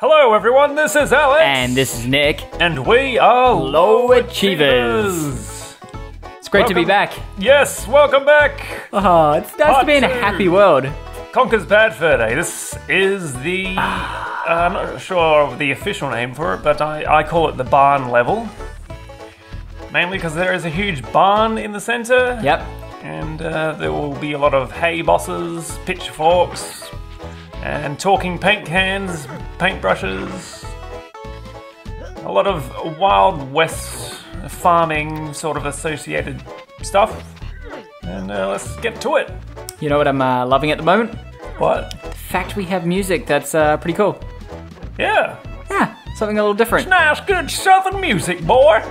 Hello, everyone. This is Alex, And this is Nick. and we are Low Achievers. It's great to be back. Yes, welcome back. Oh, it's nice Part to be in a happy world. Conker's Bad Fur Day. This is the. uh, I'm not sure of the official name for it, but I, I call it the barn level. Mainly because there is a huge barn in the center. Yep. And uh, there will be a lot of hay bosses, pitchforks, and talking paint cans, paintbrushes. A lot of Wild West farming sort of associated stuff. And uh, let's get to it. You know what I'm uh, loving at the moment? What? The fact we have music that's uh, pretty cool. Yeah. Yeah, something a little different. Nice, good southern music, boy.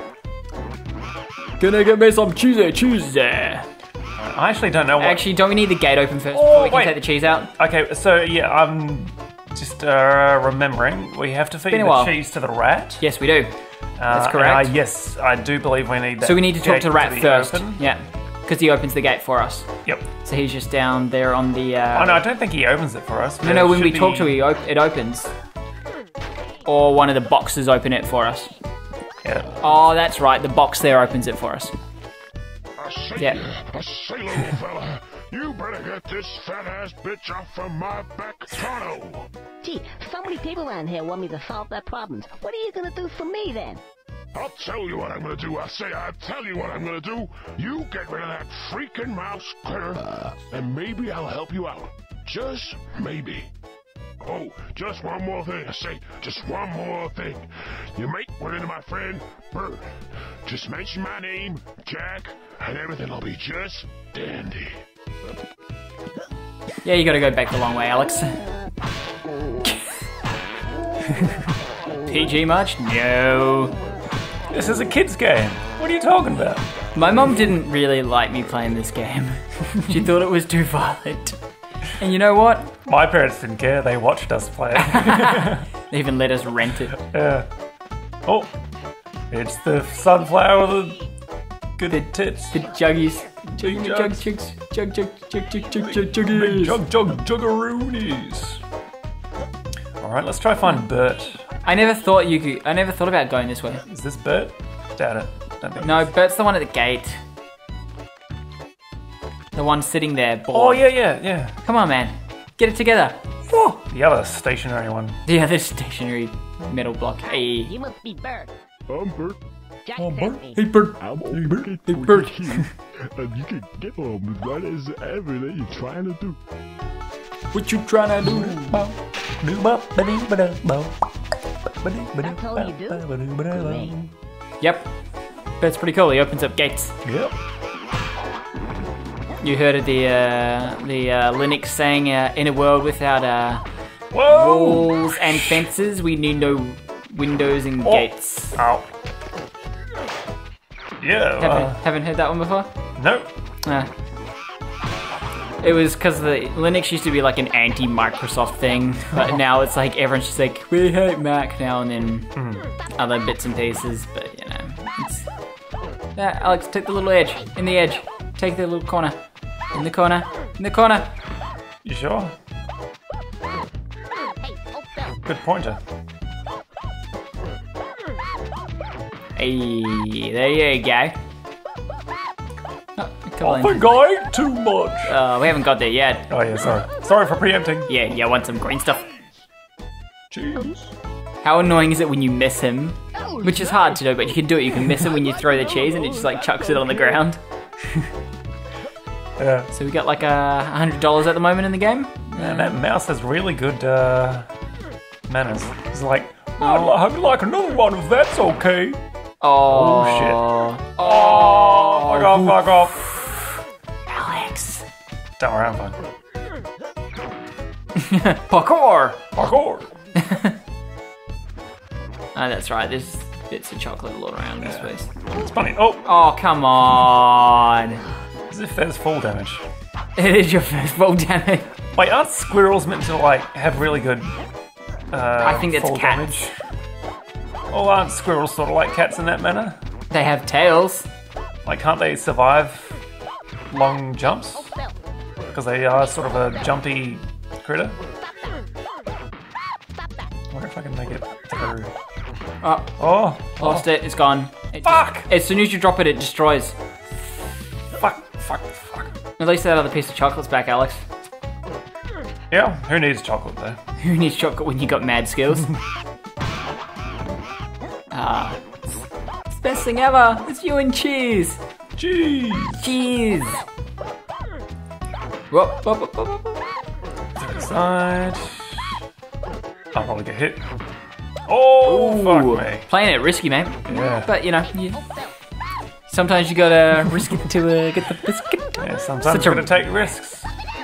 Gonna get me some Tuesday, Tuesday. I actually don't know what. Actually, don't we need the gate open first Oh, before we can wait. take the cheese out? Okay, so yeah, I'm just uh, remembering we have to feed the while. cheese to the rat. Yes, we do. Uh, and correct. I- yes, I do believe we need that. So we need to talk to Rat be first. open. Yeah, because he opens the gate for us. Yep. So he's just down there on the. Uh, Oh no, I don't think he opens it for us. No, no, when we talk to him, op- it opens. Or one of the boxes open it for us. Yeah. Oh, that's right, the box there opens it for us. I say, Yeah. I say, little fella, you better get this fat ass bitch off from my back, Toronto. Gee, so many people around here want me to solve their problems. What are you gonna do for me then? I'll tell you what I'm gonna do. I say, I'll tell you what I'm gonna do. You get rid of that freaking mouse critter, uh. and maybe I'll help you out. Just maybe. Oh, just one more thing. I say, just one more thing. You make one into my friend, Bert. Just mention my name, Jack, and everything'll be just dandy. Yeah, you gotta go back the long way, Alex. PG much? No. This is a kids' game. What are you talking about? My mom didn't really like me playing this game. she thought it was too violent. And you know what? My parents didn't care. They watched us play it. They even let us rent it. yeah. Oh, it's the sunflower with the good tits. The juggies. Big Jug, jugs. jugs, jug, jug, jug, jug, jug, jug, Big juggies. jug jug juggaroonies. All right, let's try find Bert. I never thought you could. I never thought about going this way. Is this Bert? Doubt it. Don't think. No, Bert's the one at the gate. The one sitting there. Oh yeah, yeah, yeah. Come on, man. Get it together. Whoa. The other stationary one. The other stationary metal block. Hey. You must be Bert. I'm Bert. Jack sent me. Hey, Bert. I'm looking Hey, for Bert. the key, and you can get them right as everything you're trying to do. What you trying to do? That's all you do? Yep. Bert's pretty cool. He opens up gates. Yep. You heard of the uh, the uh, Linux saying, uh, "In a world without uh, walls and fences, we need no windows and Oh. gates." Ow. Yeah. Haven't, Uh, haven't heard that one before. no. Uh, it was because the Linux used to be like an anti-Microsoft thing, but now it's like everyone's just like we hate Mac now and then other bits and pieces. But you know, it's yeah. Alex, take the little edge in the edge. Take the little corner in the corner in the corner. You sure? Good pointer. Hey, there you go. Oh, a couple I of- think I ate too much. uh, we haven't got there yet. Oh yeah, sorry. Sorry for preempting. Yeah, yeah, want some green stuff. Cheese. How annoying is it when you miss him? Which is hard to do, but you can do it. You can miss him when you throw the cheese and it just like chucks it on the ground. Yeah. So we got like a hundred dollars at the moment in the game. And that mouse has really good uh, manners. It's like, I'd, li- I'd like another one if that's okay. Oh, shit. Oh, Fuck off, fuck off. Alex. Don't worry, I'm fine. Parkour. Parkour. Oh, that's right. There's bits of chocolate all around this place. It's funny. Oh, Oh, come on. As if there's full damage. It is your first ball damage. Wait, aren't squirrels meant to like have really good? Uh, I think it's full cats. damage? Well, aren't squirrels sort of like cats in that manner? They have tails. Like, can't they survive long jumps? Oh, Because they are sort of a jumpy critter. Stop that. Stop that. I wonder if I can make it through. Oh, Oh, lost it. It's gone. It Fuck! as soon as you drop it, it destroys. At least that other piece of chocolate's back, Alex. Yeah, who needs chocolate though? Who needs chocolate when you got mad skills? Ah, it's the best thing ever. It's you and cheese. Jeez. Cheese. Whoop, whoop, whoop, whoop. Side. I'll probably get hit. Oh, Ooh, fuck me. Playing it risky, mate. Yeah. But you know, you, sometimes you gotta risk it to uh, get the biscuit. Yeah, sometimes Such a- I'm gonna take risks.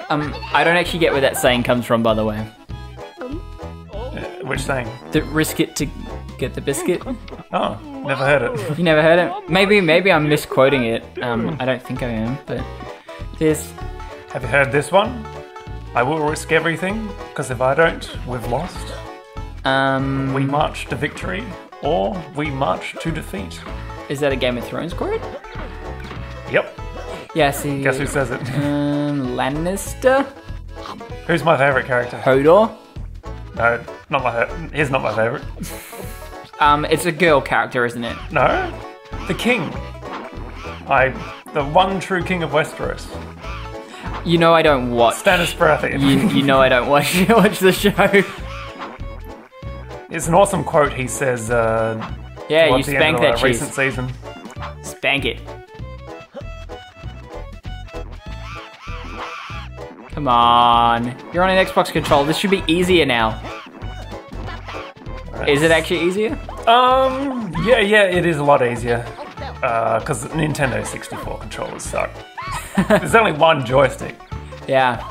Um, I don't actually get where that saying comes from, by the way. Yeah, which saying? The risk it to get the biscuit. Oh, never heard it. You never heard it? Maybe, maybe I'm misquoting it. Um, I don't think I am, but this. Have you heard this one? I will risk everything, because if I don't, we've lost. Um, We march to victory, or we march to defeat. is that a Game of Thrones quote? Yep. Yeah. See. Guess who says it? Um, Lannister, Who's my favourite character? Hodor. No, not my. He's not my favourite. Um, it's a girl character, isn't it? No, the king. I, the one true king of Westeros, You know I don't watch. Stannis Baratheon. You, you know I don't watch watch the show. It's an awesome quote. He says, uh, Yeah, you towards the end spank that recent season. Spank it. Come on. You're on an Xbox controller. This should be easier now. Is it actually easier? Um, yeah, yeah, it is a lot easier. Because Nintendo 64 controllers suck. There's only one joystick. Yeah.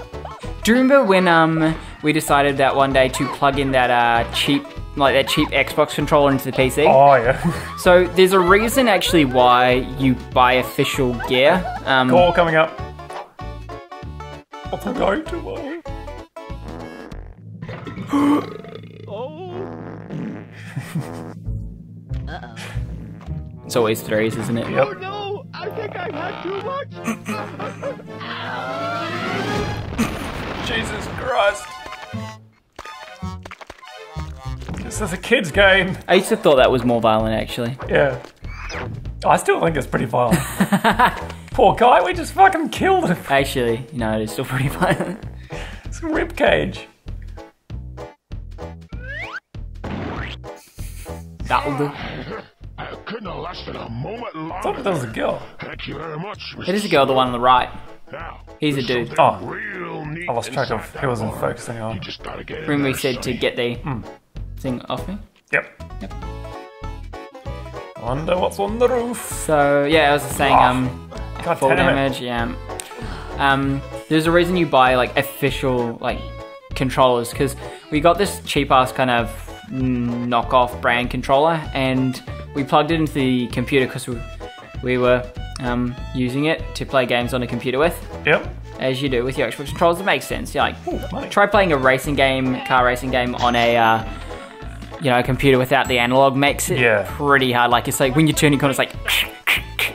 Do you remember when um we decided that one day to plug in that uh cheap like that cheap Xbox controller into the PC? Oh, yeah. So there's a reason actually why you buy official gear. Um, Call coming up. What's going to work? It's always threes, isn't it? Yep. no, I think I've had too much. Jesus Christ. This is a kid's game. I used to thought that was more violent actually. Yeah. I still think it's pretty violent. Poor guy, we just fucking killed him. Actually, no, it is still pretty violent. It's a rib cage. That'll do. I couldn't have lasted a moment I thought that was a girl. Thank you very much. It is a girl, the one on the right. Now, He's a dude. Oh. real neat I lost track of inside who was that bar. focusing on. You just gotta get in Remember we said to get the thing off me? Yep. Yep. Wonder what's on the roof. So yeah, I was just saying, Ah, um, God full damn it. damage. Yeah. Um, there's a reason you buy like official like controllers because we got this cheap ass kind of knockoff brand controller and we plugged it into the computer because we, we were um, using it to play games on a computer with, Yep. as you do with your Xbox controllers. It makes sense. You're like, money. try playing a racing game, car racing game on a. Uh, you know, a computer without the analog makes it Yeah. pretty hard. Like it's like when you're turning corners, like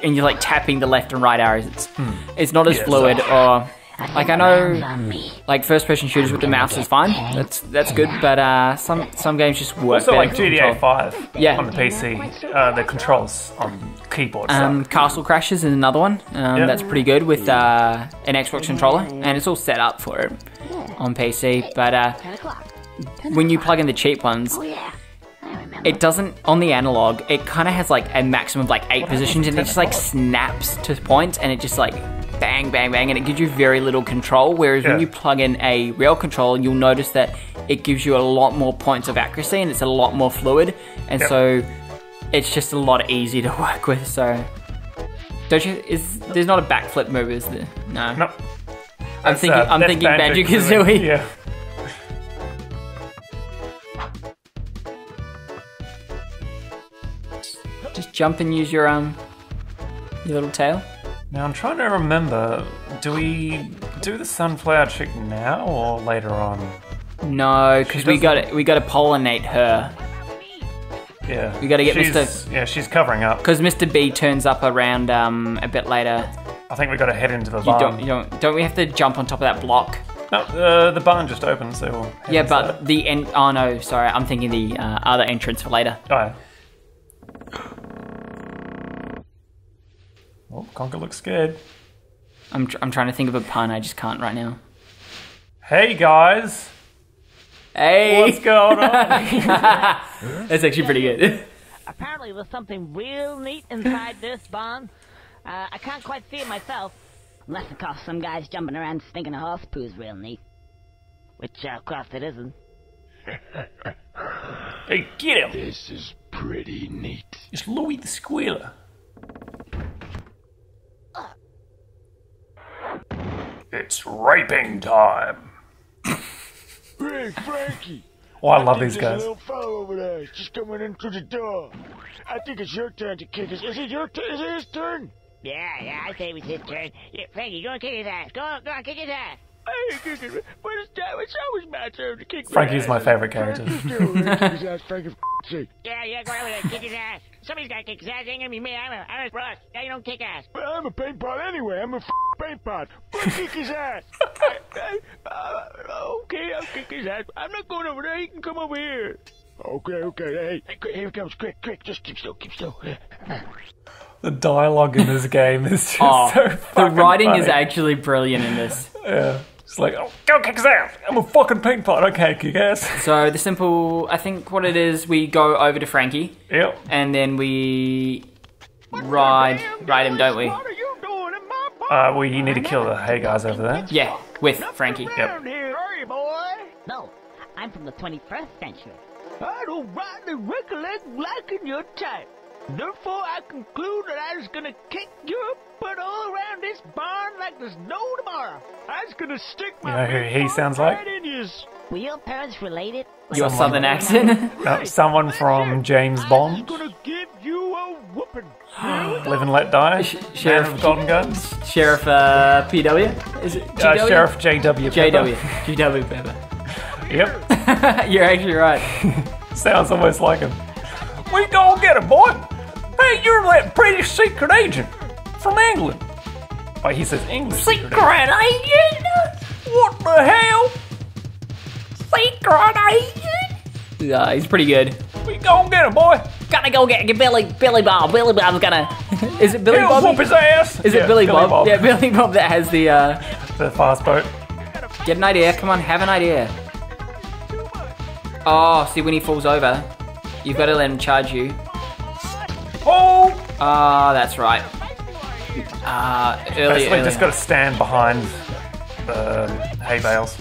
and you're like tapping the left and right arrows. It's it's not as Yeah, fluid or like I know like first person shooters with the mouse is fine. That's that's good, but uh, some some games just work. Also, better like GTA. 5 Yeah. on the PC, uh, the controls on keyboard. Um, Castle Crashers is another one. Um, Yeah. That's pretty good with uh, an Xbox controller, and it's all set up for it on PC. But uh, when you plug in the cheap ones, Yeah. I remember. it doesn't on the analog it kind of has like a maximum of like eight positions and it just like snaps to points and it just like bang bang bang and it gives you very little control whereas Yeah. when you plug in a real controller you'll notice that it gives you a lot more points of accuracy and it's a lot more fluid and Yep. so it's just a lot easier to work with so don't you is there's not a backflip move is there no no. i'm That's, thinking uh, i'm thinking Banjo-Kazooie Yeah. Just jump and use your um your little tail Now I'm trying to remember. Do we do the sunflower chick now or later on? No, because we got to we got to pollinate her. Yeah. We gotta get she's, Mr. Yeah, she's covering up. Because Mr. B turns up around um, a bit later. I think we got to head into the You barn. don't, you don't, don't we have to jump on top of that block? No, uh, the barn just opened, so we'll head Yeah, but the end. oh no, sorry, I'm thinking the uh, other entrance for later. Oh, yeah. Oh, Conker looks scared. I'm tr- I'm trying to think of a pun, I just can't right now. Hey guys, Hey, what's going on? that's actually pretty good. Apparently, there's something real neat inside this barn. Uh, I can't quite see it myself. Unless, of course, some guy's jumping around stinking a horse poo's real neat. Which, uh, of course, it isn't. hey, get him! This is pretty neat. It's Louis the Squealer. It's raping time. Hey, Frankie! Oh, I love think these guys. A little fellow over there. He's just coming in through the door. I think it's your turn to kick us. Is it your turn? Is it his turn? Yeah, yeah, I say it was his turn. Yeah, Frankie, go and kick his ass. Go on, go on, kick his ass. I ain't kicking it, but it's, it's always my turn to kick Frankie's my favorite character. Frankie's ass, Frankie, for. Yeah, yeah, go over there, kick his ass. Somebody's gotta kick his ass. Ain't gonna be me. I'm a, I'm a boss. Yeah, you don't kick ass. But I'm a paint pot anyway. I'm a f- paint pot. But kick his ass. I, I, uh, okay, I'll kick his ass. I'm not going over there. He can come over here. Okay, okay. Hey, hey, here he comes. Quick, quick. Just keep still, keep still. The dialogue in this game is just Oh, so the fucking writing is actually brilliant in this. Yeah. It's like, oh, go kick his ass. I'm a fucking paint pot. Okay, kick ass. So the simple, I think what it is, we go over to Frankie Yep. and then we ride ride him, don't we? What are you doing in my Uh, we need to kill the hay guys over there. Yeah, with Frankie. Yep. here? Boy. No, I'm from the 21st century. I don't rightly recollect liking your type. Therefore, I conclude that I was gonna kick your butt all around this barn like there's no tomorrow. I was gonna stick my You know who he sounds like? right. Were your parents related? Your southern accent. Uh, someone from James I was Bond. gonna give you a whooping. Live and Let Die. Sh- Sheriff- of Golden Guns. Sheriff uh, PW? Is it GW? Uh, Sheriff J.W. JW. Pepper. GW Pepper. Yep. You're actually right. Sounds almost like him. We gonna get him, boy. Hey, you're that British secret agent from England. Oh, he says English secret agent. What the hell? Secret agent? Yeah, he's pretty good. We gonna get him, boy. Gotta go get, get Billy Billy Bob. Billy Bob's gonna. Is it Billy He'll Bob? whoop his ass. Is Yeah, it Billy, Bob? Yeah, Billy Bob that has the. uh The fast boat. Get an idea. Come on, have an idea. Oh, see when he falls over, you've got to let him charge you. Oh! Ah, that's right. Ah, early, Basically, early. just got to stand behind the hay bales.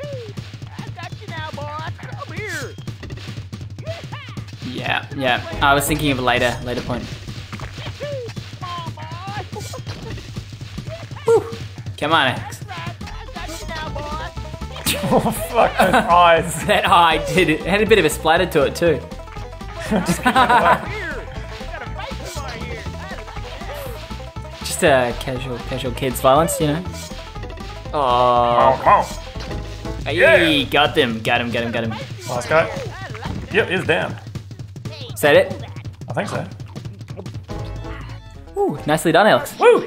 I got you now, boy. Come here. Yeah, yeah. I was thinking of a later, later point. Come on, Alex. Oh, fuck, those eyes. That eye did it. Had a bit of a splatter to it too. Just a casual, casual kids violence, you know. Oh, Oh, come on. got them, got him, got him, got him. Last guy. Yep, he's down. Is that it? I think so. Ooh, nicely done, Alex. Woo!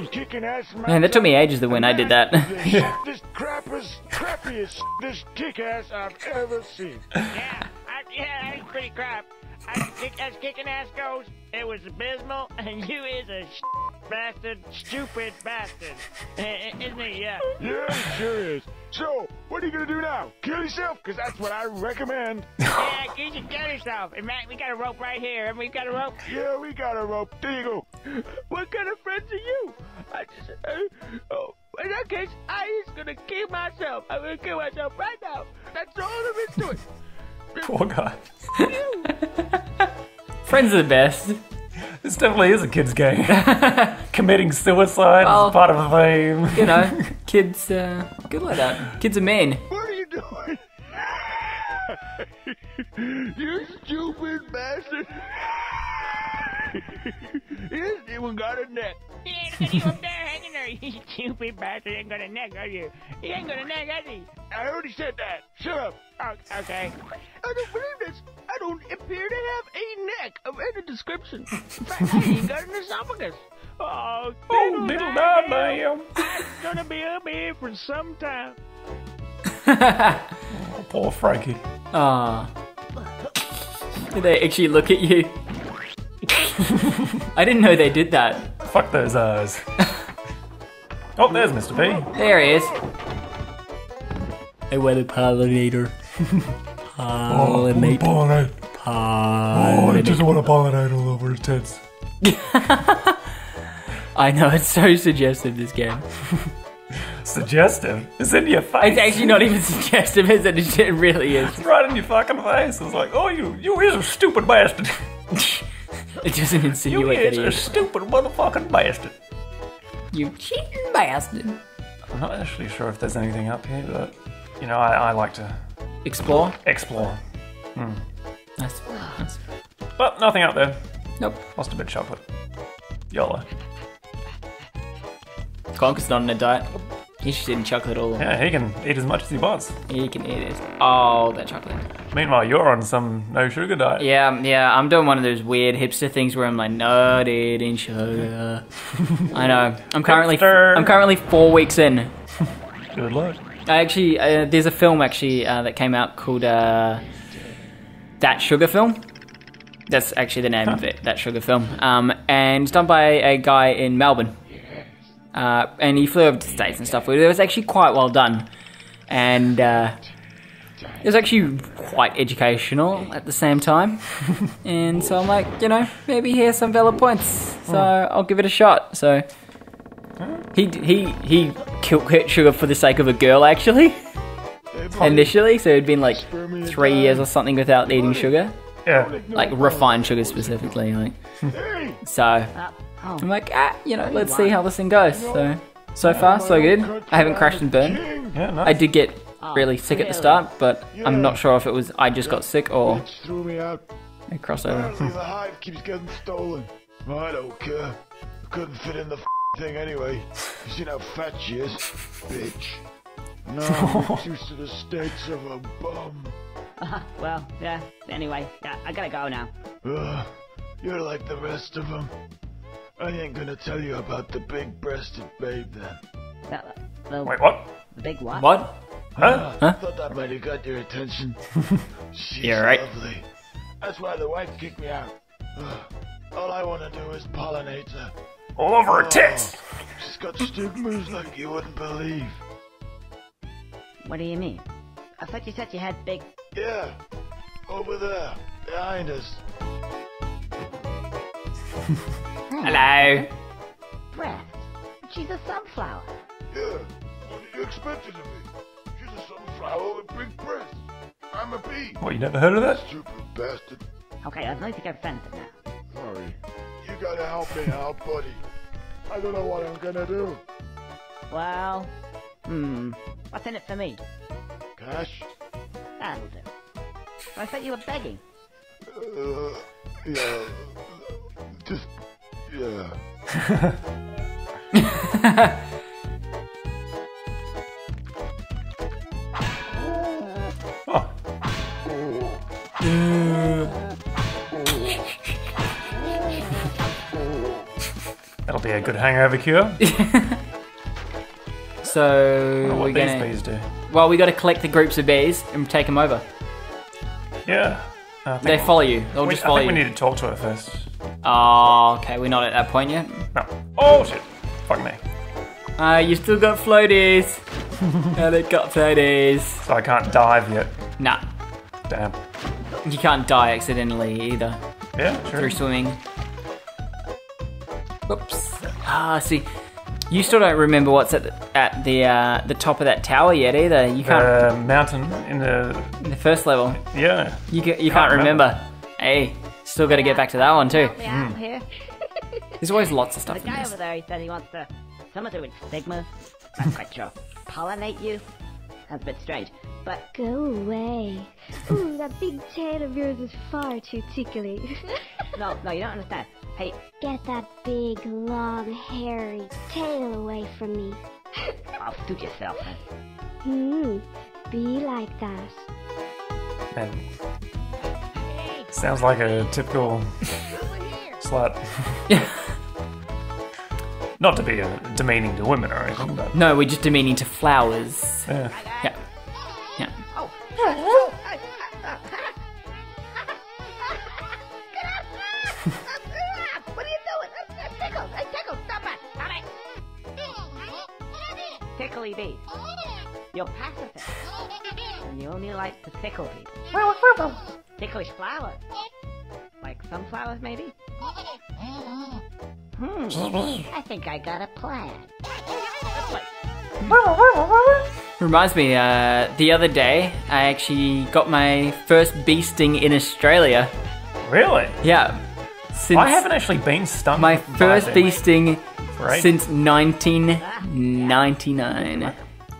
Man, that took me ages to win. I did that. Yeah. This crap is crappiest, this kick ass I've ever seen. Yeah, I, yeah, that was pretty crap. I, kick, as kicking ass goes, it was abysmal, and you is a sh- bastard, stupid bastard. I- I- Isn't he? Yeah. Yeah, it sure is. So, what are you gonna do now? Kill yourself? Because that's what I recommend. Yeah, you should kill yourself. And Matt, we got a rope right here. Haven't we got a rope? Yeah, we got a rope. There you go. What kind of friends are you? I just, uh, oh, in that case, I is gonna kill myself. I'm gonna kill myself right now. That's all there is to it. Poor guy. Friends are the best. This definitely is a kid's game. Committing suicide Well- is part of a theme. You know, kids, uh, good like that. Kids are men. What are you doing? you stupid bastard. this even got a neck. Yeah, look you up there. You stupid bastard. ain't gonna neck, are you? He ain't gonna neck, has he? I already said that. Shut up. Oh, okay. I don't believe this. I don't appear to have a neck of any description. In fact, I ain't got an esophagus. Oh, Oh, little dad, damn. I'm gonna be up here for some time. Poor Frankie. Ah. Did they actually look at you? I didn't know they did that. Fuck those eyes. Oh, there's Mr. P. There he is. I want a pollinator. Uh, oh, pollinate. pollinate. Pollinate. Oh, want to pollinate all over his tits. I know, it's so suggestive, this game. Suggestive. It's in your face. It's actually not even suggestive, is it? It really is. It's right in your fucking face. It's like, oh, you, you is a stupid bastard. It doesn't You insinuate that is he a stupid motherfucking bastard. You cheating bastard. I'm not actually sure if there's anything up here, but you know, I, I like to Explore? explore. Hmm. Nice. nice. But nothing out there. Nope. Lost a bit of chocolate. YOLO. Conker's not on a diet. He's just eating chocolate all Yeah, he can eat as much as he wants. He can eat it. All that chocolate. Meanwhile, you're on some no sugar diet. Yeah, yeah, I'm doing one of those weird hipster things where I'm like not eating sugar. I know. I'm currently Hipster. I'm currently four weeks in. Good luck. I actually uh, there's a film actually uh, that came out called uh, That Sugar Film. That's actually the name of it. That Sugar Film. Um, and it's done by a guy in Melbourne. Uh, and he flew over to the states and stuff. It was actually quite well done, and uh, it was actually quite educational at the same time. and so I'm like, you know, maybe here's some valid points. So I'll give it a shot. So he he he killed hit sugar for the sake of a girl actually initially. So it'd been like three years or something without eating sugar, Yeah. like refined sugar specifically. Like so. Uh, oh, I'm like, ah, you know, let's see how this thing goes. So, so far, so good. I haven't crashed and burned. Yeah, nice. I did get really sick at the start, but I'm not sure if it was I just got sick or Bitch threw me out. a crossover. The hive keeps getting stolen. I don't care. Couldn't fit in the f- thing anyway. You seen how fat she is? Bitch. No, I'm used to the states of a bum. well, yeah. Anyway, yeah, I gotta go now. Ugh, you're like the rest of them. I ain't gonna tell you about the big-breasted babe then. The, the, Wait, what? the big what? What? Huh? Ah, huh? I Thought that might have got your attention. She's Yeah, right. lovely. That's why the wife kicked me out. Ugh, All I want to do is pollinate her. All over her oh, tits. She's got stigmas like you wouldn't believe. What do you mean? I thought you said you had big. Yeah, over there, behind us. Hello. breasts. She's a sunflower. Yeah, what did you expect her to be? She's a sunflower with big breasts. I'm a bee. What, you never heard of that? Stupid bastard. Okay, I don't think I've found it now. Sorry. You gotta help me out, buddy. I don't know what I'm gonna do. Well, hmm. What's in it for me? Cash? That'll do. I thought you were begging. Uh, yeah. Just, yeah. Oh, that'll be a good hangover cure. So we're what these gonna. bees do. Well, we got to collect the groups of bees and take them over. Yeah. Think, They follow you. They'll we, just I follow you. we need to talk to her first. Oh, okay. We're not at that point yet. No. Oh shit. Fuck me. Uh, you still got floaties. and it got floaties. So I can't dive yet. Nah, Damn. you can't die accidentally either Yeah, true. through swimming. Oops. Ah, see, you still don't remember what's at the, at the uh, the top of that tower yet either. You can't. The mountain in the in the first level, yeah. you ca- you Can't can't, remember. Hey, still got to get back to that one too. Yeah, There's always lots of The stuff in guy this. over there, he said he wants to. Something to do with stigmas. Not quite sure. Pollinate you? Sounds a bit strange. But Go away. Ooh, that big tail of yours is far too tickly. no, no, you don't understand. Hey, Get that big, long, hairy tail away from me. I'll suit yourself then. Hmm, be like that. And sounds like a typical slut. Not to be uh, demeaning to women or anything, but No, we're just demeaning to flowers. yeah. Yeah. Yeah. what are you doing? Tickle, hey, Tickle, stop it! Stop it! Tickly bees. You're pacifist, and you only like to tickle people. Ticklish flowers. Like sunflowers, maybe? Hmm, I think I got a plan. Reminds me, uh, the other day I actually got my first bee sting in Australia. Really? Yeah. Since I haven't actually been stung. my first a bee sting Right. since 1999.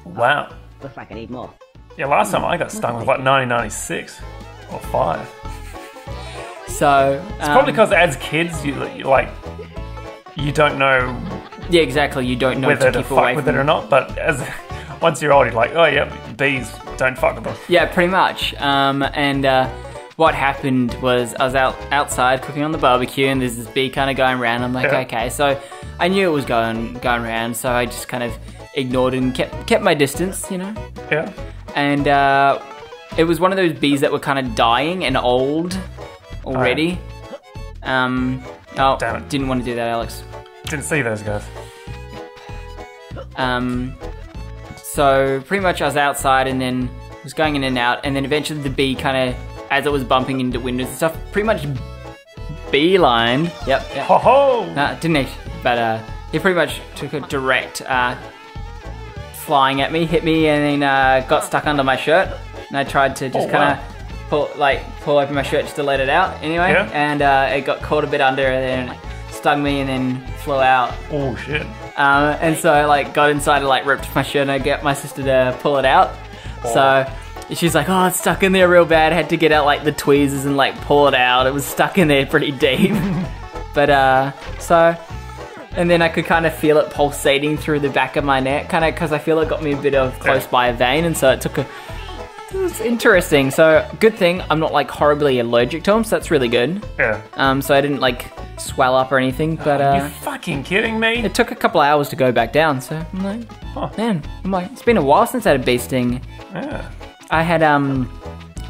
Wow. Looks like I need more. Yeah, last time I got stung was like 1996 or five. So It's probably um, because as kids, you, like you don't know yeah, exactly. You don't know whether to to keep fuck away with it or not. But as once you're old, you're like, oh yeah, bees, don't fuck with them. Yeah, pretty much. Um, and uh, what happened was I was out outside cooking on the barbecue, and there's this bee kind of going around. I'm like, Yeah. okay, so I knew it was going going around, so I just kind of ignored it and kept kept my distance, you know. Yeah. And uh, it was one of those bees that were kind of dying and old already. Um, oh, Damn it. didn't want to do that, Alex. Didn't see those guys. Um, so pretty much I was outside and then was going in and out, and then eventually the bee kind of, as it was bumping into windows and stuff, pretty much beeline. Yep. yep. Ho ho! Nah, didn't he? But uh, he pretty much took a direct uh, flying at me, hit me, and then uh, got stuck under my shirt. And I tried to just Oh, kind wow. of pull, like, pull open my shirt just to let it out. Anyway, Yeah. and uh, it got caught a bit under, and then stung me, and then flew out. Oh shit. Um, and so I like got inside and like ripped my shirt and I get my sister to pull it out. So she's like, oh, it's stuck in there real bad. had to get out like the tweezers and like pull it out. It was stuck in there pretty deep. but uh, so, and then I could kind of feel it pulsating through the back of my neck, kind of because I feel it got me a bit of close by a vein, and so it took a. It was interesting. So good thing I'm not like horribly allergic to them, so that's really good. Yeah. Um, so I didn't like swell up or anything, but uh. you fucking kidding me? It took a couple of hours to go back down, so I'm like, Huh. man, I'm like, it's been a while since I had a bee sting. Yeah. I had um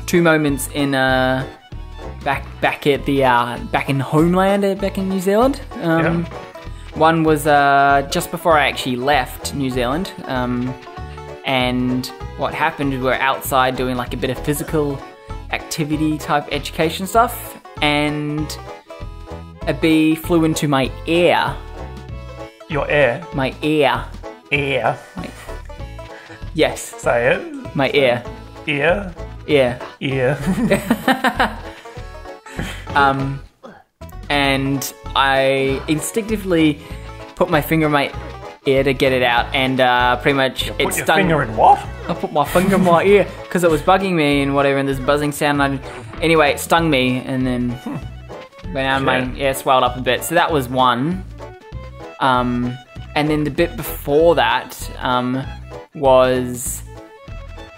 two moments in uh back back at the uh back in homeland uh, back in New Zealand. Um, one was uh just before I actually left New Zealand. Um, and what happened? We were outside doing like a bit of physical activity type education stuff, and a bee flew into my ear. Your air. My ear. Ear. Yes, Say it. my ear. Ear. Ear. Ear. Um, and I instinctively put my finger in my ear to get it out, and uh, pretty much it Put your stung. finger in what? I put my finger in my ear because it was bugging me and whatever, and this buzzing sound. And I, anyway, it stung me, and then went out. My Shit. ear swelled up a bit. So that was one. Um, and then the bit before that um, was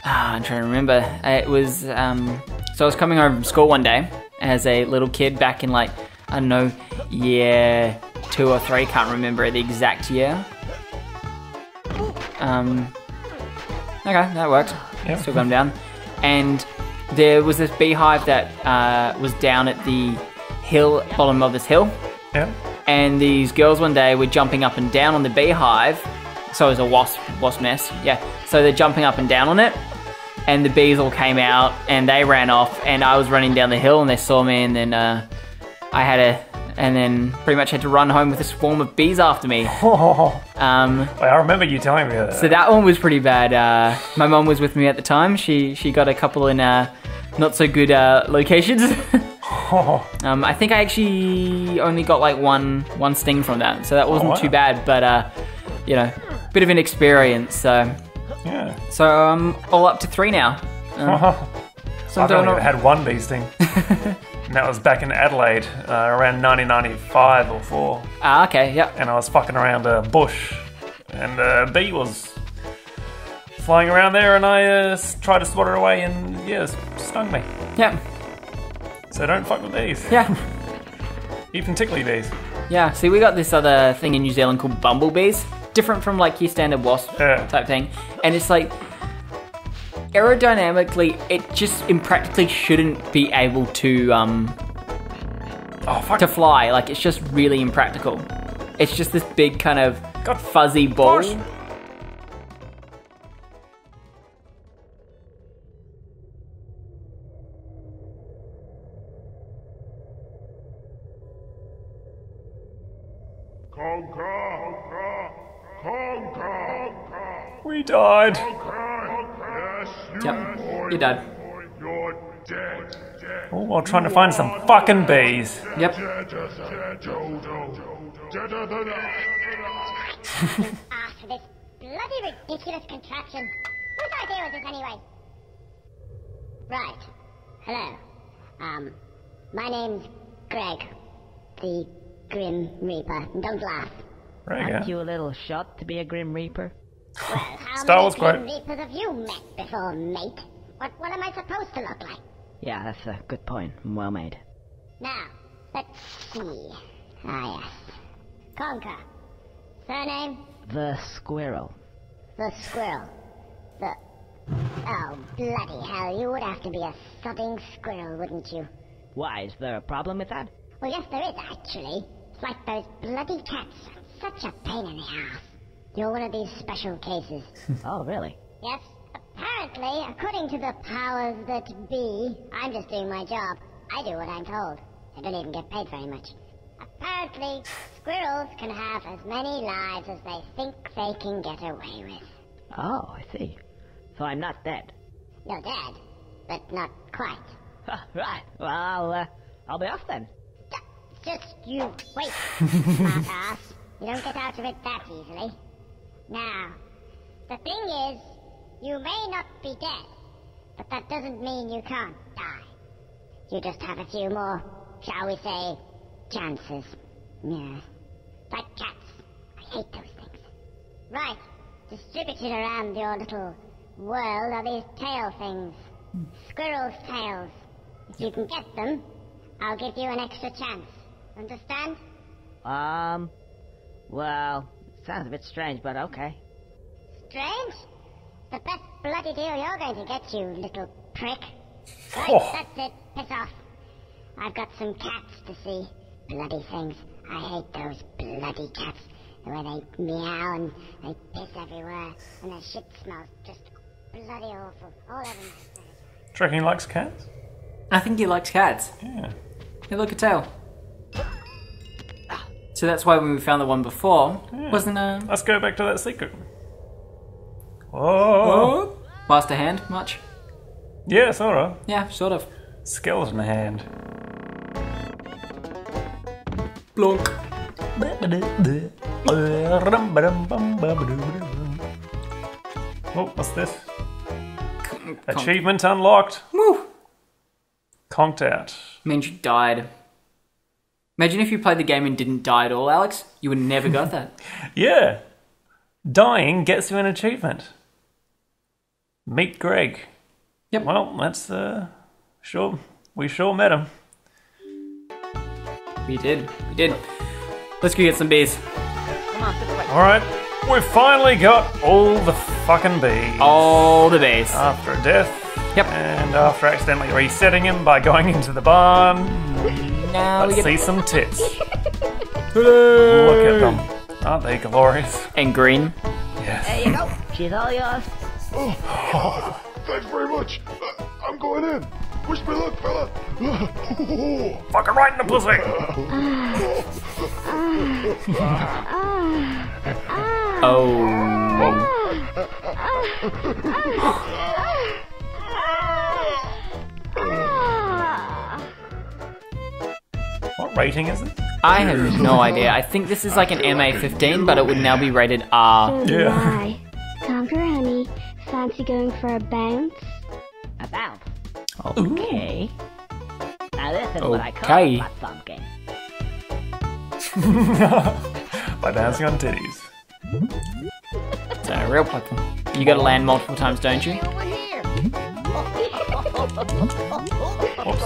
ah, I'm trying to remember. It was um, so I was coming home from school one day as a little kid back in like I don't know year two or three. Can't remember the exact year. Um, okay, that worked. Yeah. Still come down, and there was this beehive that uh, was down at the hill, bottom of this hill, Yeah. and these girls one day were jumping up and down on the beehive. So it was a wasp wasp nest, yeah. So they're jumping up and down on it, and the bees all came out and they ran off, and I was running down the hill and they saw me, and then uh, I had a, and then pretty much had to run home with a swarm of bees after me. Um, I remember you telling me that. so that one was pretty bad. Uh, my mom was with me at the time. She she got a couple in uh, not so good uh, locations. um, I think I actually only got like one one sting from that, so that wasn't wow. too bad. But uh, you know, bit of an experience. So yeah. so I'm all up to three now. Um, so I've only all- had one bee sting. And that was back in Adelaide uh, around 1995 or 4. ah, okay, yep. And I was fucking around a bush. And a bee was flying around there and I uh, tried to swat it away and, yeah, s- stung me. Yep. So don't fuck with bees. Yeah. Even tickly bees. Yeah, see, we got this other thing in New Zealand called bumblebees. Different from like your standard wasp Yeah. type thing. And it's like aerodynamically, it just impractically shouldn't be able to um, Oh fuck! to fly. Like it's just really impractical. It's just this big kind of God, fuzzy ball. gosh. Conker! Conker! We died. Yes, you Yep, you're dead. You're dead. Dead. While trying to find some fucking bees. Yep. Deader than dodo. Deader than asked for this bloody ridiculous contraption. Whose idea was this anyway? Right. Hello. Um, my name's Greg, the Grim Reaper. Don't laugh. There you Aren't you a little shot to be a Grim Reaper? Well, how Star Wars Grim quote. Reapers have you met before, mate? What, what am I supposed to look like? Yeah, that's a good point. Well made. Now, let's see. Ah, yes. Conker. Surname? The squirrel. The squirrel. The... Oh, bloody hell, you would have to be a sodding squirrel, wouldn't you? Why, is there a problem with that? Well, yes, there is, actually. It's like those bloody cats. Such a pain in the ass. You're one of these special cases. Oh, really? yes? Apparently, according to the powers that be, I'm just doing my job. I do what I'm told. I don't even get paid very much. Apparently, squirrels can have as many lives as they think they can get away with. Oh, I see. So I'm not dead. You're dead, but not quite. right. Well, I'll, uh, I'll be off then. Just you wait, smart ass. You don't get out of it that easily. Now, the thing is, you may not be dead, but that doesn't mean you can't die. You just have a few more, shall we say, chances. Yeah. Like cats. I hate those things. Right. Distributed around your little world are these tail things. Squirrel's tails. If you can get them, I'll give you an extra chance. Understand? Um, well, sounds a bit strange, but okay. Strange? The best bloody deal you're going to get, you little prick. Right, Oh. that's it. Piss off. I've got some cats to see. Bloody things. I hate those bloody cats. The way they meow and they piss everywhere, and their shit smells just bloody awful. All over my face. Trekking likes cats. I think he likes cats. Yeah. Hey, look at tail. So that's why when we found the one before, wasn't a Let's go back to that secret. Oh. oh. master hand much? Yeah, sort of. Yeah, sort of. Skeleton hand. Blunk. Oh, what's this? Achievement unlocked. Woo! Conked out. Means you died. Imagine if you played the game and didn't die at all, Alex. You would never got that. Yeah. Dying gets you an achievement. Meet Greg. Yep. Well, that's uh sure we sure met him. We did. We did. Let's go get some bees. Come on, this way. Alright. We finally got all the fucking bees. All the bees. After a death. Yep. And after accidentally resetting him by going into the barn. Now Let's get see some tits. Look at them. Aren't they glorious? and green. Yes. There you go. She's all yours. Thanks very much. Uh, I'm going in. Wish me luck, fella. Fucking right in the pussy. Oh. What rating is it? I have no idea. I think this is like an MA15, but it would now be rated R. So do Yeah. I. Conker, honey. Fancy going for a bounce? A bounce. Okay. Now this is what I call Okay. a thumpkin. By dancing on titties. It's a real platform. You gotta land multiple times, don't you? Over here. Whoops.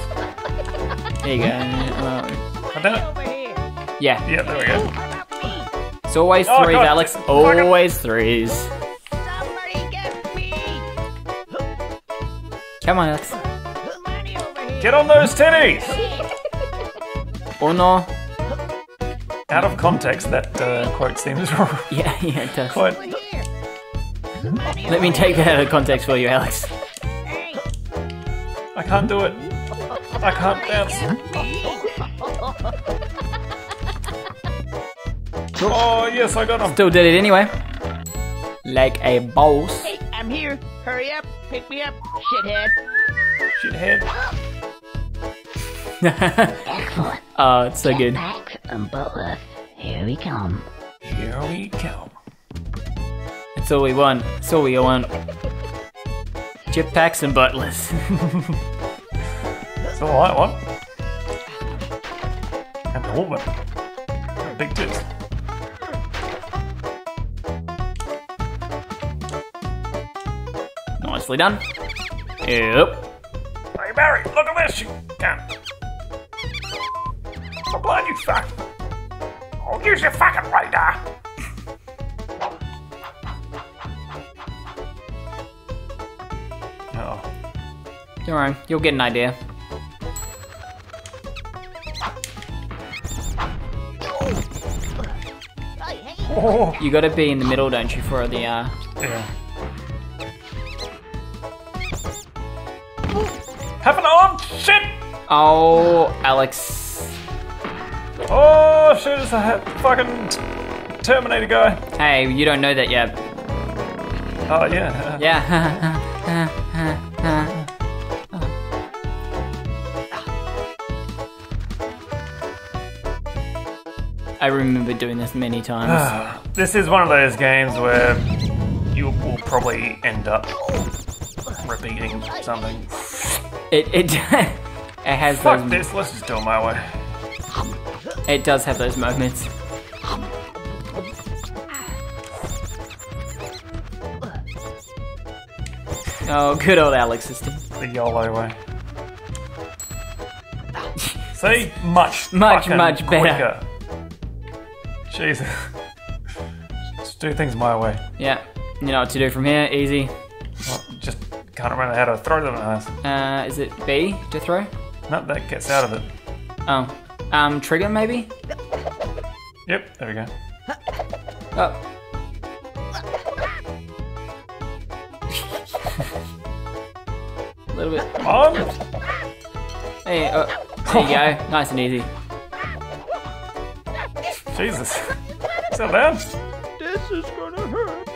There you go. Uh, I don't Over. Yeah. Yeah, there we go. It's always Oh, threes, God. Alex. Fucking- Always threes. Somebody get me! Come on, Alex. Money over here! Get on those titties! Uno. Out of context, that uh, quote seems wrong. Yeah, yeah, it does. quite. Here! Let me take that out of context for you, Alex. I can't do it. I can't dance. Oh, yes, I got him. Still did it anyway. Like a boss. Hey, I'm here! Hurry up! Pick me up, shithead! Shithead. Excellent. oh, it's so good. Jetpacks and um, butlers. Here we come. Here we come. It's all we want. It's all we want. Jetpacks and butlers. That's all I want. And a Big tits. Nicely done. Yep. Hey, Barry, look at this, you can. I'm blind, you fuck. Oh, use your fucking radar. Oh, Don't worry, you'll get an idea. Oh, You gotta be in the middle, don't you, for the uh yeah. Have an arm, shit! Oh Alex. Oh, shit, it's a fucking Terminator guy. Hey, you don't know that yet. Oh, yeah. Yeah. I remember doing this many times. This is one of those games where you will probably end up repeating something. It it it has Fuck those this, let's just do it my way. it does have those moments. Oh, good old Alex system. The YOLO way. See? Much, Much, much better. quicker. Jesus. Just do things my way. Yeah, you know what to do from here. Easy. Well, just can't remember how to throw them at us. Uh, is it B to throw? No, that gets out of it. Oh, um, trigger maybe. Yep, there we go. Oh. A little bit. On! Hey, oh, there you go. Nice and easy. Jesus. Settle down. This is gonna hurt!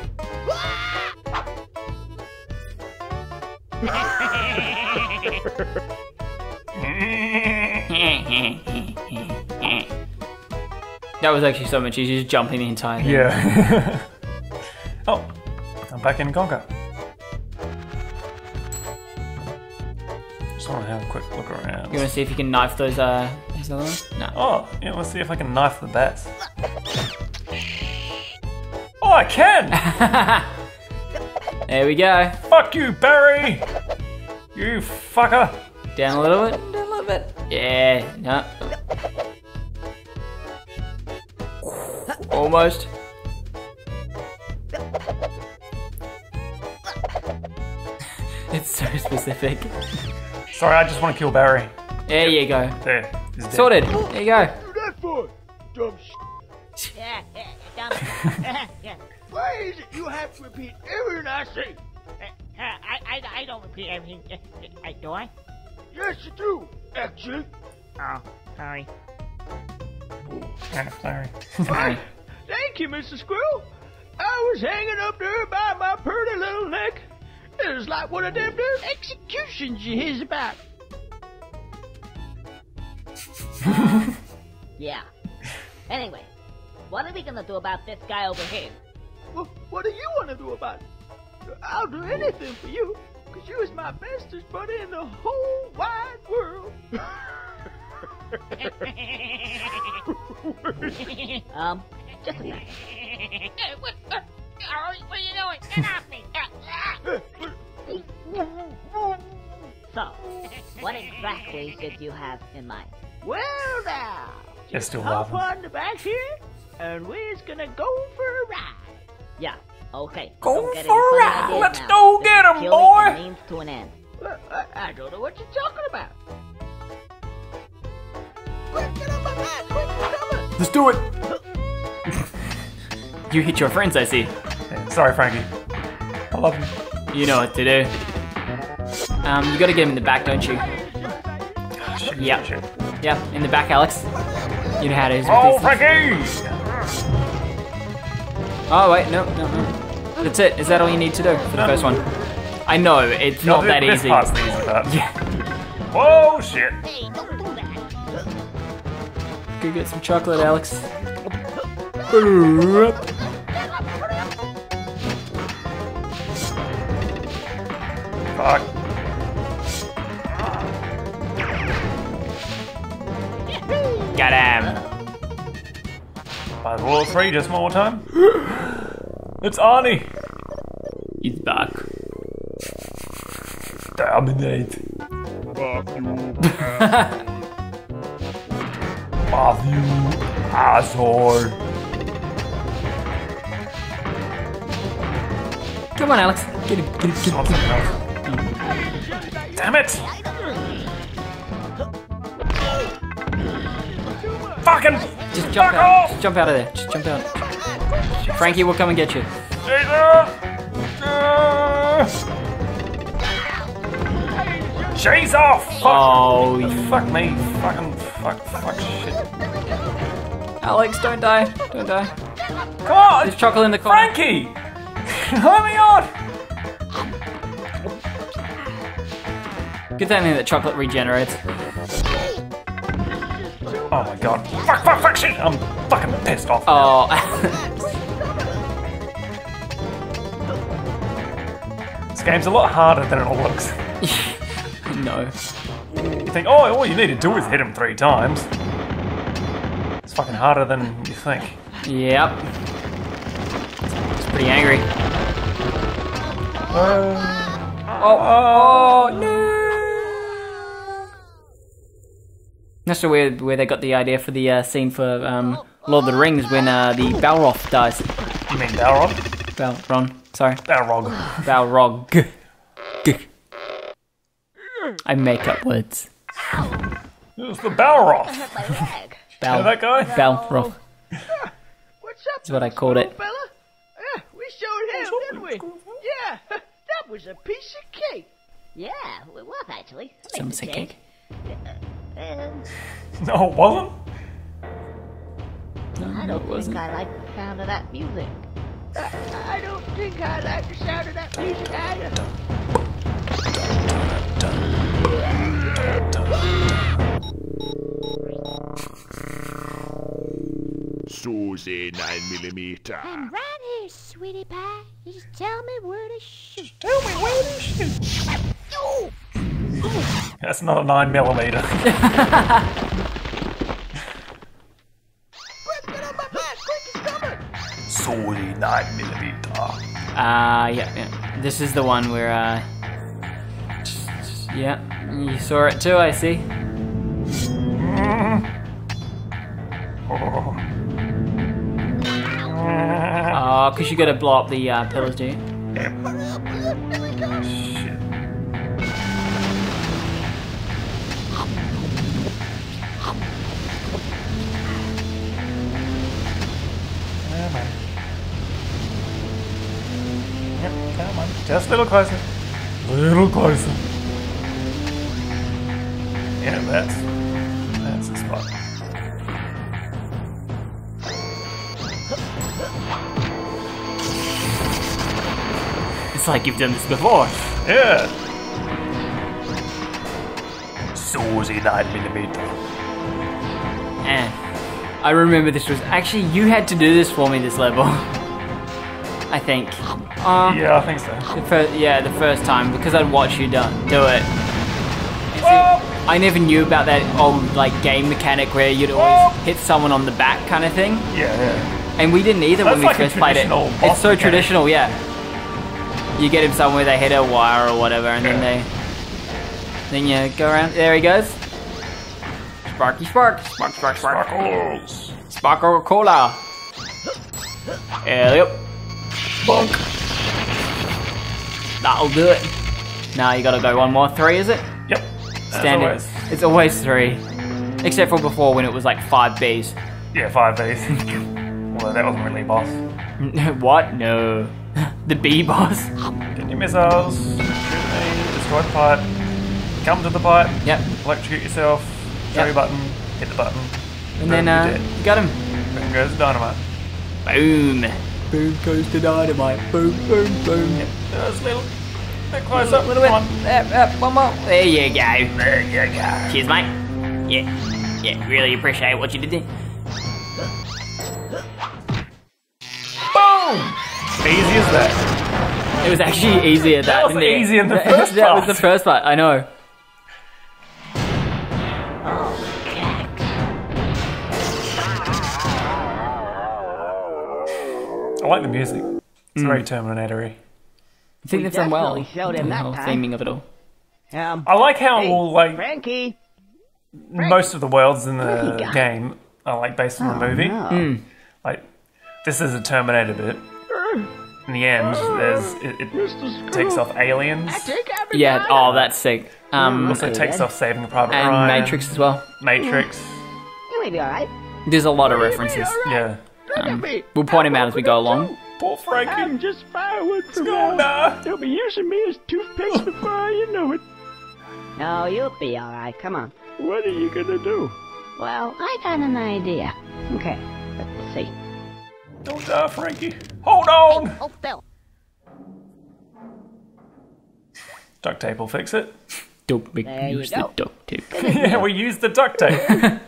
That was actually so much easier, just jumping the entire thing. Yeah. oh, I'm back in Conker. Just want to have a quick look around. You want to see if you can knife those, uh, those other ones? No. Oh, yeah, let's see if I can knife the bats. Oh, I can! There we go. Fuck you, Barry! You fucker! Down a little bit, down a little bit. Yeah, no. Almost. it's so specific. Sorry, I just want to kill Barry. There you go. There. He's dead. Sorted. There you go. do that for? Dumb sh- Yeah, yeah, dumb. yeah. Why is it you have to repeat everything I say? Uh, I, I, I don't repeat everything. Uh, uh, do I? Yes, you do, actually. Oh, sorry. Yeah, sorry. Sorry. Thank you, Mr. Squirrel. I was hanging up there by my pretty little neck. It was like one of them damn executions you hears about. Yeah. Anyway, what are we gonna do about this guy over here? Well, what do you want to do about it? I'll do anything for you, because you is my bestest buddy in the whole wide world. Um, just a second. Hey, what, what, what are you doing? Get off me! So, what exactly did you have in mind? Well, now, It's still hop laughing. on the back here, and we're gonna go for a ride. Yeah, okay. Go for a ride. Let's now. go This get is 'em, purely boy. a means to an end. Well, I, I don't know what you're talking about. Quick, get on my back! Quick, come on! Let's do it. you hit your friends, I see. Yeah, sorry, Frankie. I love you. You know what to do. Um, you gotta get him in the back, don't you? Shit, Yeah. shit. Yeah, in the back, Alex. You know how it is with Oh, these. Frankie! Oh wait, no, no, no. That's it. Is that all you need to do for the first one? I know it's No, not that easy. part's the easy part. Yeah. Whoa, shit. Hey, don't do that. Go get some chocolate, Alex. Three, just one more time. it's Arnie. He's back. Dominate. Matthew, asshole. Come on, Alex. Get him. Get him. Get him. Something else. Damn it! Just jump fuck out. off! Just jump out of there. Just jump out. Frankie will come and get you. Jesus! Chase off! Fuck! Oh, you- Fuck me! Fucking fuck! Fuck shit! Alex, don't die. Don't die. Come on! There's chocolate in the corner. Frankie! Let me on! Good thing that chocolate regenerates. Oh my god! Fuck! Fuck! Fuck! Shit! I'm fucking pissed off. Oh, This game's a lot harder than it all looks. no. You think, oh, all you need to do is hit him three times. It's fucking harder than you think. Yep. It's pretty angry. Uh, oh, oh uh, no! That's the where where they got the idea for the uh, scene for um, Lord of the Rings when uh, the Balrog dies. You mean Balrog? Balron, sorry, Balrog. Balrog. G. I make up words. It's the Balrog. My leg. Bal Know that guy? Balrog. What's up, That's what I called it. fella? Yeah, we showed him, didn't we? Yeah, that was a piece of cake. Yeah, it was actually. Some Piece of sick cake. Um, No, it wasn't. No, I don't think wasn't. I like the sound of that music. I don't think I like the sound of that music either. Suzie 9mm. I'm right here, sweetie pie. Just tell me where to shoot. Tell me where to shoot. That's not a nine millimeter. Sorry, nine millimeter. Uh, yeah, yeah. This is the one where, uh. yeah, you saw it too, I see. Oh. Because you gotta blow up the uh, pillars, do you? Just a little closer. little closer. Yeah, that's that's the spot. It's like you've done this before. Yeah. Suzie 9 millimeter. Eh. I remember this was. Actually, you had to do this for me, this level. I think. Uh, Yeah, I think so. The fir- yeah, the first time, because I'd watch you do, do it. And! I never knew about that old like game mechanic where you'd always hit someone on the back kind of thing. Yeah, yeah. And we didn't either when we like a first played it. traditional It's so mechanic. traditional, yeah. You get him somewhere, they hit a wire or whatever, and then they. Then you go around. There he goes. Sparky spark. Spark spark spark. Sparkles. Sparkle cola. Yep. Bonk. That'll do it. Now you gotta go one more. Three, is it? Yep. As Standard. always. It's always three. Except for before when it was like five bees. Yeah, five bees. Although that wasn't really a boss. what? No. the bee boss. Get your missiles. Shoot me. Destroy the pipe. Come to the pipe. Yep. Electrocute yourself. Show Yep. your button. Hit the button. And then uh, you're you got him. Boom goes the dynamite. Boom. Boom goes the dynamite. Boom, boom, boom. Just a little bit closer. A little bit. Come on. Up, up, one more. There you go. There you go. Cheers, mate. Yeah. Yeah, really appreciate what you did there. Boom! Easy as that. It was actually easier that. That was didn't it? easy in the That- first That was the first part. I know. Like the music. It's very Terminator-y. I think We they've done well. definitely showed him the that whole time. theming of it all. Um, I like how hey, like Frankie. most of the worlds in the game are like based on the movie. No. Like this is a Terminator bit. In the end, there's it, it takes off aliens. Yeah, oh, that's sick. Um, Also Okay, takes then. off Saving a Private and Ryan. Matrix as well. Matrix. You may be alright. There's a lot of references. Yeah. Um, we'll point him out as we go along. Poor Frankie. I'm just firewood from now. no. They'll be using me as toothpicks to before you know it. No, you'll be alright. Come on. What are you gonna do? Well, I got an idea. Okay, let's see. Don't die, Frankie. Hold on. Oh, Bill. Duct tape will fix it. Don't make There you use go. the duct tape. yeah, we used the duct tape.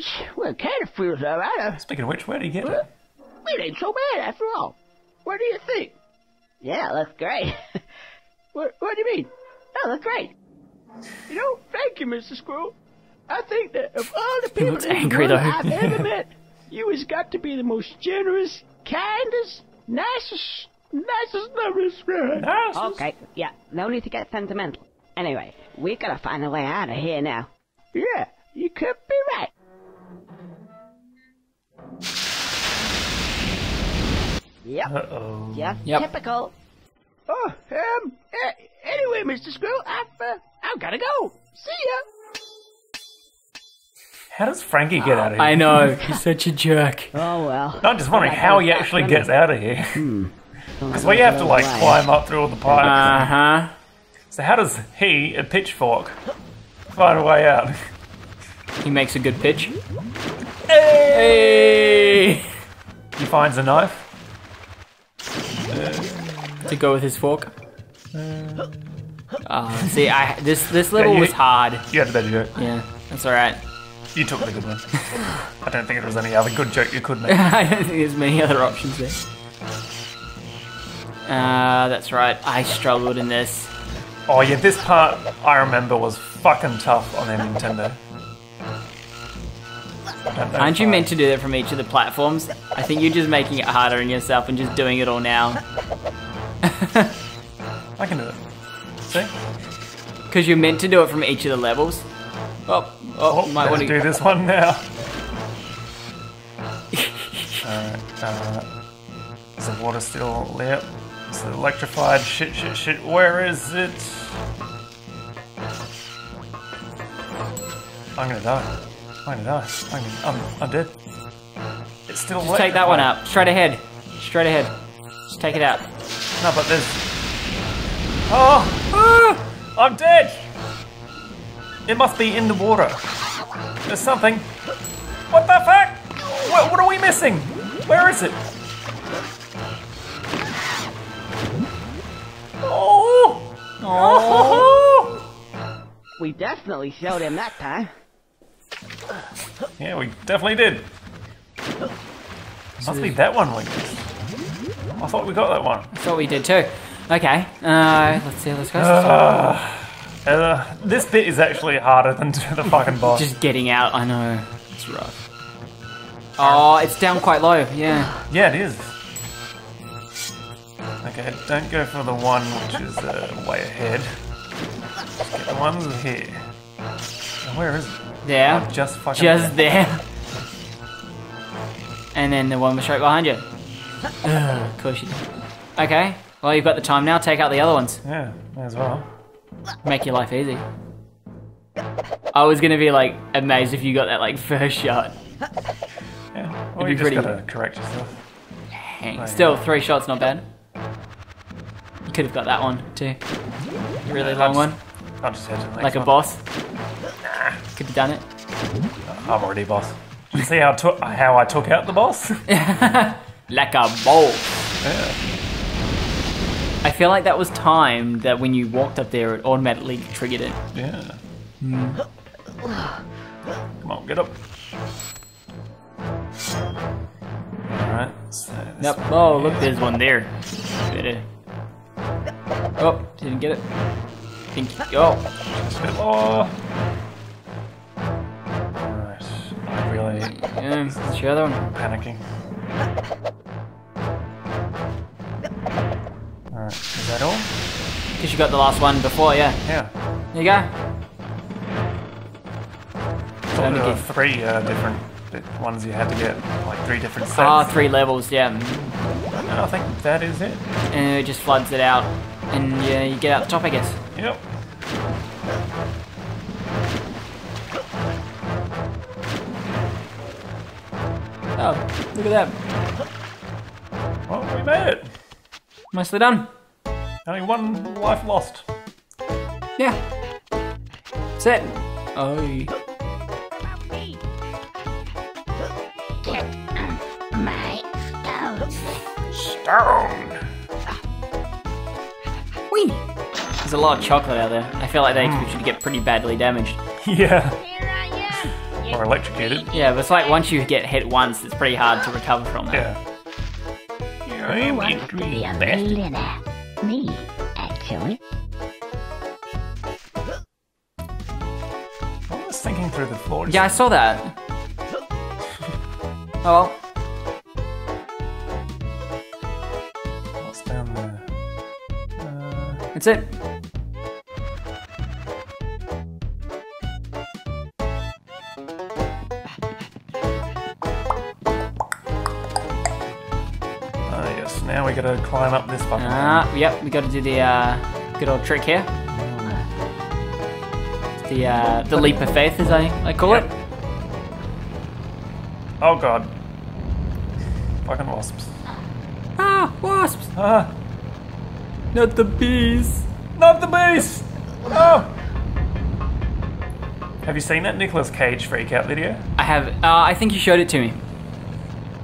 It's, well, kind of feels alright. Uh, Speaking of which, where do you get it? It ain't so bad after all. What do you think? Yeah, looks great. What, what do you mean? oh, looks great. You know, thank you, Mr. Squirrel. I think that of all the people looks in angry, the world. I've ever met, you has got to be the most generous, kindest, nicest, nicest, loveliest man. Nice. Okay, yeah, no need to get sentimental. Anyway, we gotta find a way out of here now. Yeah, you could be right. Yep, Uh-oh. just Yep. typical. Oh, um, a- anyway, Mr. Squirrel, I've, uh, I've gotta go. See ya. How does Frankie get out of here? I know. He's such a jerk. Oh well. I'm just wondering how he actually gets out of here. Because we have to like climb up through all the pipes. Uh huh. So how does he, a pitchfork, find a way out? He makes a good pitch. Hey! He finds a knife. To go with his fork. Uh, see, I this this level you- was hard. You had a better joke. Yeah, that's all right. You took the good one. I don't think there was any other good joke you could make. I don't think there's many other options there. Uh, that's right. I struggled in this. Oh yeah, this part I remember was fucking tough on their Nintendo. Aren't you meant to do that from each of the platforms? I think you're just making it harder on yourself and just doing it all now. I can do it. See? Because you're meant to do it from each of the levels. Oh, oh, Oh, might want let's do this one now. Alright, uh, is the water still lit? Is it electrified? Shit, shit, shit. Where is it? I'm gonna die. I'm gonna die. I'm, I'm, I'm dead. It's still Just take that one out. Straight ahead. Straight ahead. Just take it out. No, but there's. Oh! Ah! I'm dead! It must be in the water. There's something. What the fuck? What, what are we missing? Where is it? Oh! Oh! We definitely showed him that time. Yeah, we definitely did. Must be that one we missed. I thought we got that one. I Thought we did too. Okay. Uh, let's see. Let's go. Uh, this bit is actually harder than the fucking boss. Just getting out. I know. It's rough. Oh, it's down quite low. Yeah. Yeah, it is. Okay, don't go for the one which is uh, way ahead. Just get the ones here. Where is it? There. Just fucking. Just there. And then the one was straight behind you. Of course you did. Okay. Well, you've got the time now. Take out the other ones. Yeah, may as well. Make your life easy. I was gonna be like amazed if you got that like first shot. Yeah. Or be you just pretty- gotta correct yourself. Hang. Still, three shots, not bad. You could have got that one too. Really long one, I'll just to the next like a one. boss. Done it. I'm already boss. You see how, took how I took out the boss? Like a bolt. yeah. I feel like that was timed that when you walked up there, it automatically triggered it. Yeah. Hmm. Come on, get up. Alright, so one Oh, look, there's one there. Better. Oh, didn't get it. Think. Oh, Just a bit lower. Alright, I'm really yeah, it's the other one. panicking. Alright, is that all? Because you got the last one before, yeah. Yeah. There you go. So There were three uh, different ones you had to get, like three different sets. Ah, three levels, yeah. And I think that is it. And it just floods it out. And yeah, you get out the top, I guess. Yep. Oh, look at that. Well, we made it. Nicely done. Only one life lost. Yeah. Set. Oh, yeah. My stone. Stone. Whee! There's a lot of chocolate out there. I feel like they expect you to get pretty badly damaged. Yeah. Here I am. Or electrocuted. Yeah, but it's like once you get hit once, it's pretty hard to recover from that. Yeah. Here I am, you The a bastard. millionaire. Me, actually. I was thinking through the floor. Yeah, I saw that. Oh well. What's down there? Uh, That's it. Yes. Now we gotta climb up this fucking. Ah, yep, we got to do the uh, good old trick here. The uh, the leap of faith, as I, I call Yep. it. Oh god. Fucking wasps. Ah, wasps! Ah, Not the bees. not the beast! Oh! Have you seen that Nicolas Cage freak out video? I have. Uh, I think you showed it to me.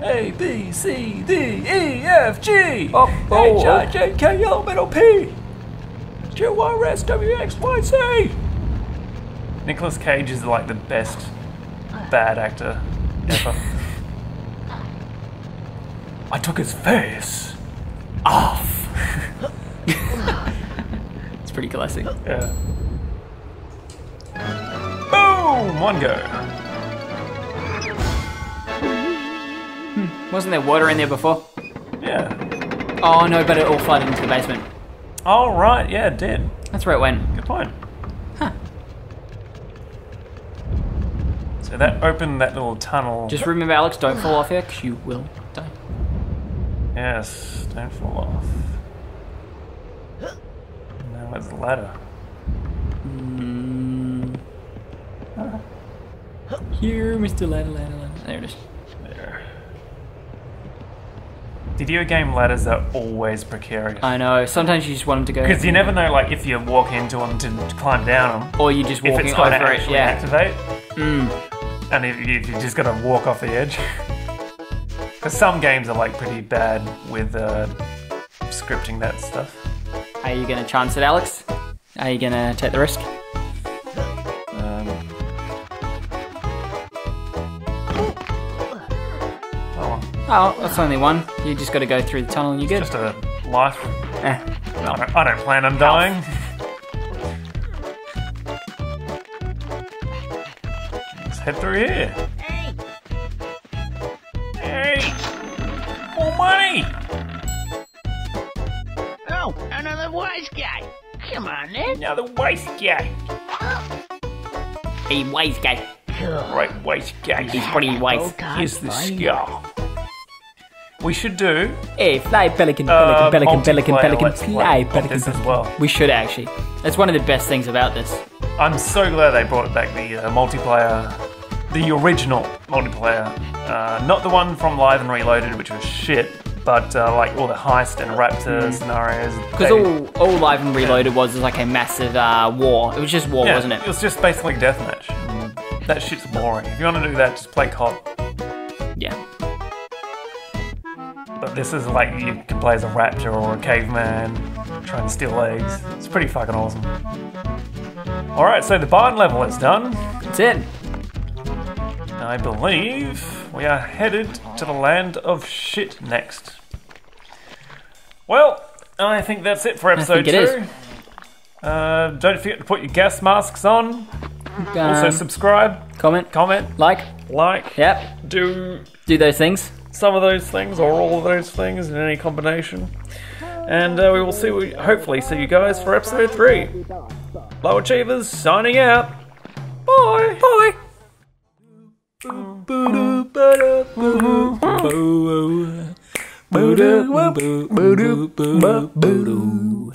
A B C D E F G Oh, oh, H I oh. J K L middle P Q R S W X Y Z. Nicolas Cage is like the best bad actor ever. I took his face off. It's pretty classic. Yeah. Boom! One go. Wasn't there water in there before? Yeah. Oh no, but it all flooded into the basement. Oh right, yeah, it did. That's where it went. Good point. So that opened that little tunnel. Just remember, Alex, don't fall off here, because you will die. Yes, don't fall off. Now where's the ladder? Mm. Here, Mr. Ladder, ladder, ladder. There it is. There. Video game ladders are always precarious. I know. Sometimes you just want them to go. Because you never know, like, if you walk into them to climb down them, Or you just if walking it's going to over it. actually Yeah. activate. Mm. And if you, if you just to walk off the edge. Because some games are, like, pretty bad with uh, scripting that stuff. Are you gonna chance it, Alex? Are you gonna take the risk? Oh, Oh, that's only one. You just got to go through the tunnel and you're good. just a life. Eh. I don't, I don't plan on dying. Let's head through here. Hey, Hey! More money! oh, another wise guy. Come on, then. Another waste guy. Hey, wise guy. Great white gate. He's pretty white. Here's the scar. We should do Hey, fly pelican, uh, pelican, pelican, pelican, pelican, fly pelican. this as well. We should actually. That's one of the best things about this. I'm so glad they brought back the uh, multiplayer, the original multiplayer, uh, not the one from Live and Reloaded, which was shit, but uh, like all the heist and raptor scenarios. Because all, all Live and Reloaded was was like a massive uh, war. It was just war, yeah, wasn't it? It was just basically deathmatch. That shit's boring. If you want to do that, just play COD. This is like you can play as a raptor or a caveman trying to steal eggs. It's pretty fucking awesome. Alright, so the barn level is done. It's in. I believe we are headed to the land of shit next. Well, I think that's it for episode two. Uh, don't forget to put your gas masks on. Also, Um, subscribe, comment, comment, like. like, Yep. do Do those things. Some of those things or all of those things in any combination. And uh, we will see. We hopefully see you guys for episode three. Low achievers signing out. Bye. Bye. Boo-doo.